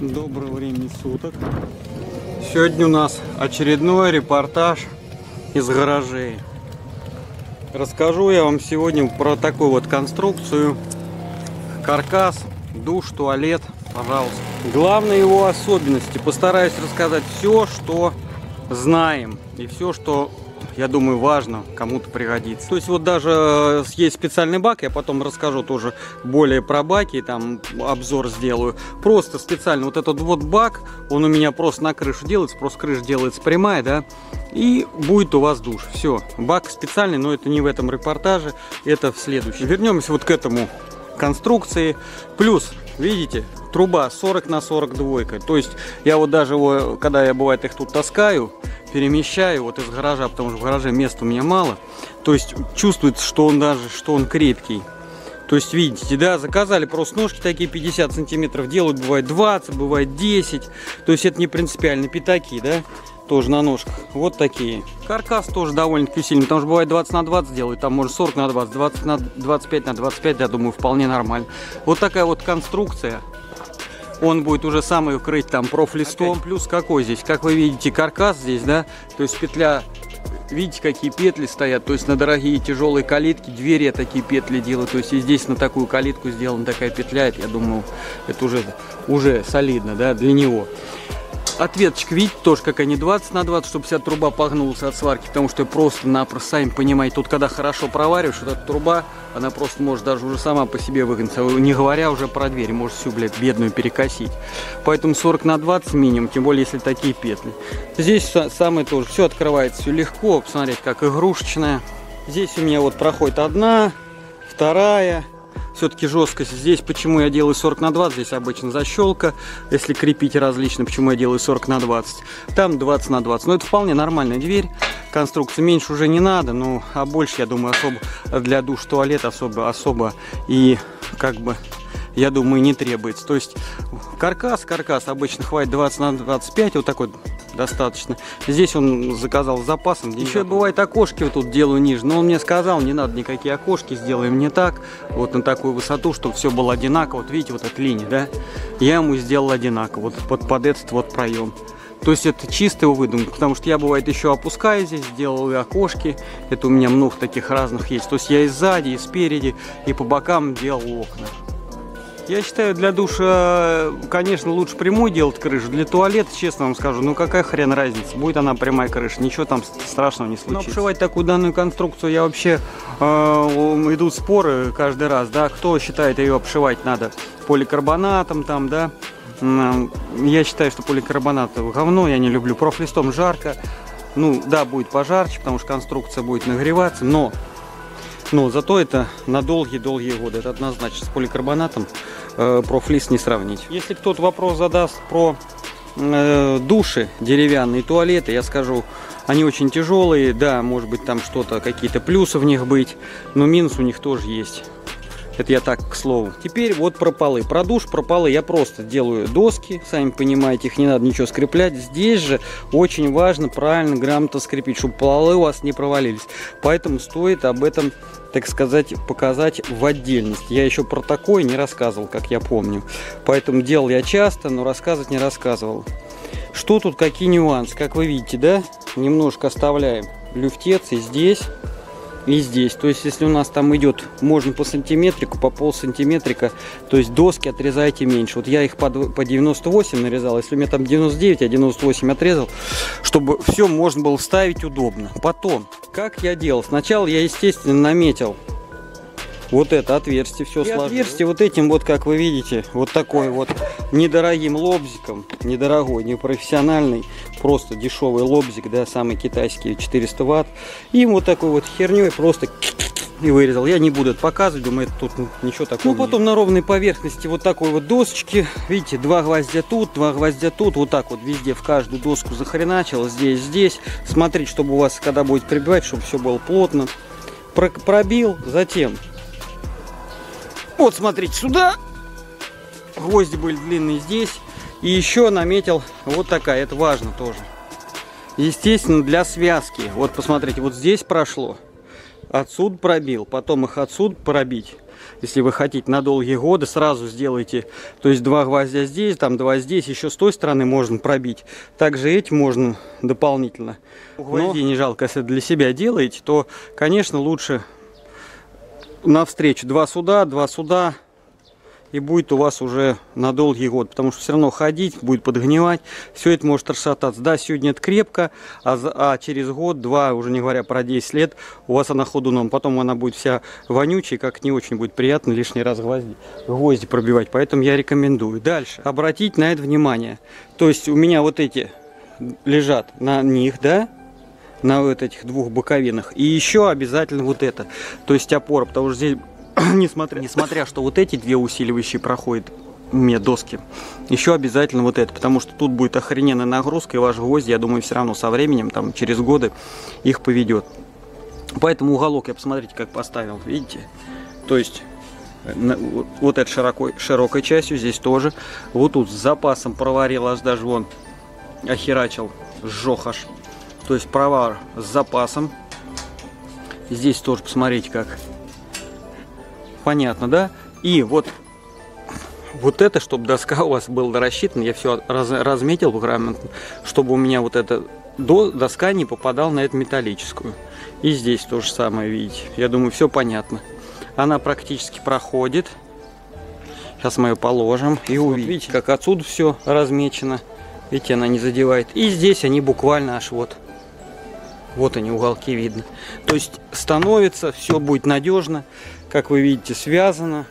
Доброго времени суток. Сегодня у нас очередной репортаж из гаражей. Расскажу я вам сегодня про такую вот конструкцию. Каркас, душ, туалет, пожалуйста. Главные его особенности. Постараюсь рассказать все, что знаем. И все, что я думаю, важно, кому-то пригодится. То есть вот даже э, есть специальный бак, я потом расскажу тоже более про баки, там обзор сделаю. Просто специально вот этот вот бак, он у меня просто на крышу делается, просто крыша делается прямая, да, и будет у вас душ. Все, бак специальный, но это не в этом репортаже, это в следующем. Вернемся вот к этому конструкции. Плюс, видите, труба 40 на 42. То есть я вот даже его, когда я бывает их тут таскаю, перемещаю вот из гаража, потому что в гараже места у меня мало. То есть чувствуется, что он даже, что он крепкий. То есть, видите, да, заказали просто ножки такие 50 сантиметров, делают, бывает 20, бывает 10. То есть это не принципиально пятаки, да, тоже на ножках. Вот такие. Каркас тоже довольно-таки сильный, потому что бывает 20 на 20 делают, там может 40 на 20, 20 на 25 на 25, я думаю, вполне нормально. Вот такая вот конструкция он будет уже сам ее крыть там профлистом. Плюс какой здесь? Как вы видите, каркас здесь, да? То есть петля, видите, какие петли стоят. То есть на дорогие тяжелые калитки, двери я такие петли делаю. То есть и здесь на такую калитку сделана такая петля. Я думаю, это уже, уже солидно, да, для него. Ответочка, видите, тоже какая не 20 на 20, чтобы вся труба погнулась от сварки, потому что просто-напросто, сами понимаете, тут когда хорошо провариваешь, вот эта труба, она просто может даже уже сама по себе выгнуться, не говоря уже про дверь, может всю, блядь, бедную перекосить. Поэтому 40 на 20 минимум, тем более, если такие петли. Здесь самое тоже, все открывается, все легко, посмотреть, как игрушечная. Здесь у меня вот проходит одна, вторая, все-таки жесткость. Здесь почему я делаю 40 на 20, здесь обычно защелка. Если крепить различно, почему я делаю 40 на 20. Там 20 на 20. Но это вполне нормальная дверь. Конструкция меньше уже не надо, ну а больше, я думаю, особо для душ туалет особо, особо и как бы я думаю, не требуется. То есть каркас, каркас обычно хватит 20 на 25, вот такой достаточно. Здесь он заказал с запасом. Еще бывает окошки вот тут делаю ниже, но он мне сказал, не надо никакие окошки, сделаем не так, вот на такую высоту, чтобы все было одинаково. Вот видите, вот эта линия, да? Я ему сделал одинаково, вот под, под этот вот проем. То есть это чисто его выдумка, потому что я бывает еще опускаю здесь, делал и окошки, это у меня много таких разных есть. То есть я и сзади, и спереди, и по бокам делал окна. Я считаю, для душа, конечно, лучше прямую делать крышу. Для туалета, честно вам скажу, ну какая хрен разница, будет она прямая крыша, ничего там страшного не случится. Но обшивать такую данную конструкцию, я вообще, э, идут споры каждый раз, да, кто считает ее обшивать надо поликарбонатом там, да. Я считаю, что поликарбонат говно, я не люблю. Профлистом жарко. Ну, да, будет пожарче, потому что конструкция будет нагреваться, но но зато это на долгие-долгие годы. Это однозначно с поликарбонатом э, профлист не сравнить. Если кто-то вопрос задаст про э, души деревянные, туалеты, я скажу, они очень тяжелые. Да, может быть там что-то, какие-то плюсы в них быть, но минус у них тоже есть. Это я так, к слову. Теперь вот про полы. Про душ, про полы я просто делаю доски. Сами понимаете, их не надо ничего скреплять. Здесь же очень важно правильно, грамотно скрепить, чтобы полы у вас не провалились. Поэтому стоит об этом, так сказать, показать в отдельности. Я еще про такое не рассказывал, как я помню. Поэтому делал я часто, но рассказывать не рассказывал. Что тут, какие нюансы? Как вы видите, да? Немножко оставляем люфтец и здесь и здесь. То есть, если у нас там идет, можно по сантиметрику, по пол сантиметрика, то есть доски отрезайте меньше. Вот я их по, по 98 нарезал, если у меня там 99, я 98 отрезал, чтобы все можно было вставить удобно. Потом, как я делал? Сначала я, естественно, наметил вот это отверстие все сложил. отверстие вот этим вот, как вы видите, вот такой вот недорогим лобзиком, недорогой, не профессиональный, просто дешевый лобзик, да, самый китайский, 400 ватт. Им вот такой вот херней просто и вырезал. Я не буду это показывать, думаю, это тут ну, ничего такого. Ну, потом нет. на ровной поверхности вот такой вот досочки. Видите, два гвоздя тут, два гвоздя тут. Вот так вот везде в каждую доску захреначил. Здесь, здесь. Смотрите, чтобы у вас, когда будет прибивать, чтобы все было плотно. Про пробил, затем. Вот, смотрите, сюда. Гвозди были длинные здесь. И еще наметил вот такая, это важно тоже. Естественно, для связки. Вот посмотрите, вот здесь прошло. Отсюда пробил, потом их отсюда пробить. если вы хотите на долгие годы, сразу сделайте, то есть два гвоздя здесь, там два здесь, еще с той стороны можно пробить. Также эти можно дополнительно. Гвозди не жалко, если для себя делаете, то, конечно, лучше навстречу. Два сюда, два сюда, и будет у вас уже на долгий год, потому что все равно ходить, будет подгнивать, все это может расшататься. Да, сегодня это крепко, а, а через год, два, уже не говоря про 10 лет, у вас она ходуном, потом она будет вся вонючая, как не очень будет приятно лишний раз гвозди, гвозди пробивать, поэтому я рекомендую. Дальше, обратить на это внимание, то есть у меня вот эти лежат на них, да, на вот этих двух боковинах. И еще обязательно вот это, то есть опора, потому что здесь несмотря, несмотря что вот эти две усиливающие проходят мне доски. Еще обязательно вот это, потому что тут будет охрененная нагрузка, и ваш гвоздь, я думаю, все равно со временем, там, через годы их поведет. Поэтому уголок я посмотрите, как поставил, видите? То есть, вот этой широкой, широкой частью здесь тоже. Вот тут с запасом проварил, аж даже вон охерачил, сжег аж. То есть провар с запасом. Здесь тоже посмотрите, как понятно, да? И вот, вот это, чтобы доска у вас была рассчитана, я все раз, разметил грамотно, чтобы у меня вот эта до, доска не попадала на эту металлическую. И здесь то же самое, видите. Я думаю, все понятно. Она практически проходит. Сейчас мы ее положим и увидите, видите, как отсюда все размечено. Видите, она не задевает. И здесь они буквально аж вот вот они, уголки видно. То есть становится, все будет надежно, как вы видите, связано.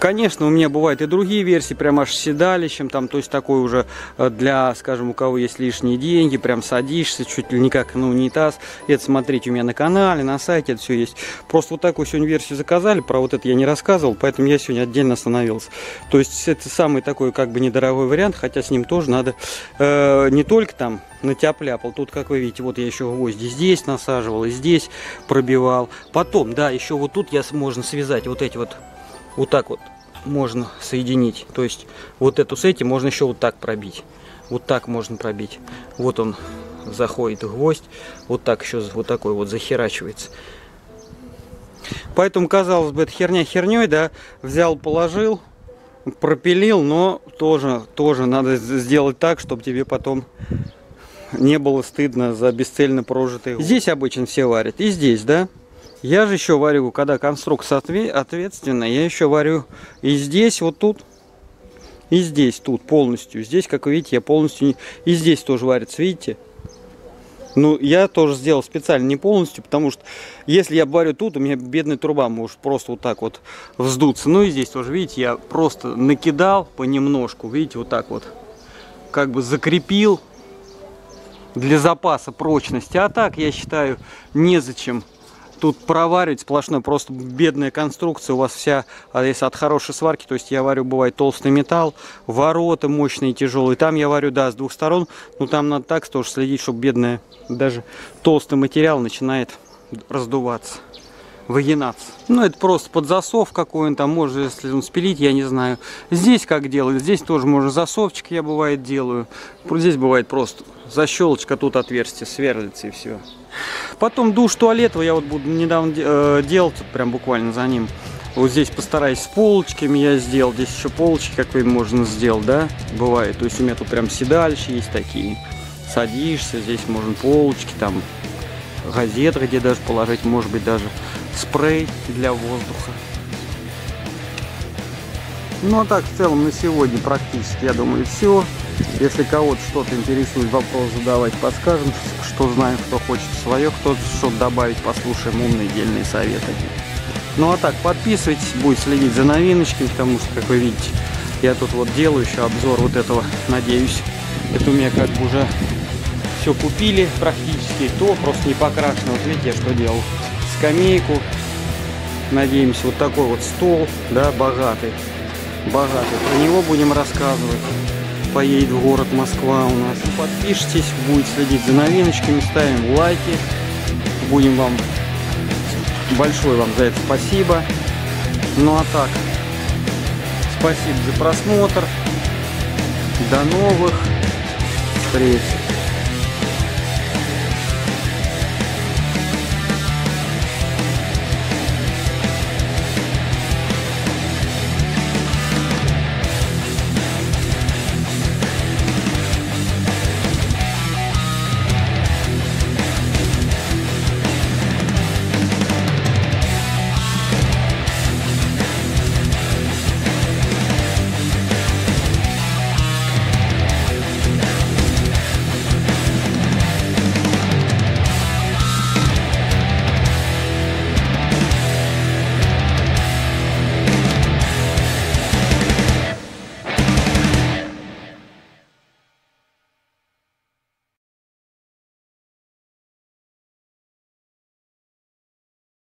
Конечно, у меня бывают и другие версии, прям аж с седалищем, там, то есть такой уже э, для, скажем, у кого есть лишние деньги, прям садишься, чуть ли не как на унитаз. Это смотрите у меня на канале, на сайте, это все есть. Просто вот такую сегодня версию заказали, про вот это я не рассказывал, поэтому я сегодня отдельно остановился. То есть это самый такой как бы недорогой вариант, хотя с ним тоже надо э, не только там на тяп-ляпал. Тут, как вы видите, вот я еще гвозди здесь насаживал и здесь пробивал. Потом, да, еще вот тут я можно связать вот эти вот вот так вот можно соединить. То есть вот эту с этим можно еще вот так пробить. Вот так можно пробить. Вот он заходит гвоздь. Вот так еще вот такой вот захерачивается. Поэтому, казалось бы, это херня херней, да, взял, положил, пропилил, но тоже, тоже надо сделать так, чтобы тебе потом не было стыдно за бесцельно прожитый. Здесь обычно все варят, и здесь, да. Я же еще варю, когда конструкция ответственная, я еще варю и здесь, вот тут, и здесь, тут полностью. Здесь, как вы видите, я полностью... Не... И здесь тоже варится, видите? Ну, я тоже сделал специально не полностью, потому что если я варю тут, у меня бедная труба может просто вот так вот вздуться. Ну и здесь тоже, видите, я просто накидал понемножку, видите, вот так вот. Как бы закрепил для запаса прочности. А так, я считаю, незачем тут проваривать сплошной, просто бедная конструкция у вас вся, а если от хорошей сварки, то есть я варю, бывает толстый металл, ворота мощные, тяжелые, там я варю, да, с двух сторон, но там надо так тоже следить, чтобы бедная, даже толстый материал начинает раздуваться выгинаться. Ну, это просто под засов какой-он там, может, если он спилить, я не знаю. Здесь как делают? Здесь тоже можно засовчик я бывает делаю. Здесь бывает просто защелочка, тут отверстие сверлится и все. Потом душ туалет, я вот буду недавно э, делать, прям буквально за ним. Вот здесь постараюсь с полочками я сделал. Здесь еще полочки, как вы можно сделать, да? Бывает. То есть у меня тут прям седалища есть такие. Садишься, здесь можно полочки, там газеты, где даже положить, может быть, даже спрей для воздуха. Ну а так в целом на сегодня практически, я думаю, все. Если кого-то что-то интересует, вопрос задавать, подскажем, что знаем, кто хочет свое, кто что-то добавить, послушаем умные дельные советы. Ну а так, подписывайтесь, будет следить за новиночками, потому что, как вы видите, я тут вот делаю еще обзор вот этого, надеюсь. Это у меня как бы уже все купили практически, то просто не покрашено. Вот видите, я что делал. Скамейку, надеемся, вот такой вот стол, да, богатый. Богатый. Про него будем рассказывать поедет в город Москва у нас. Подпишитесь, будет следить за новиночками, ставим лайки. Будем вам большое вам за это спасибо. Ну а так, спасибо за просмотр. До новых встреч.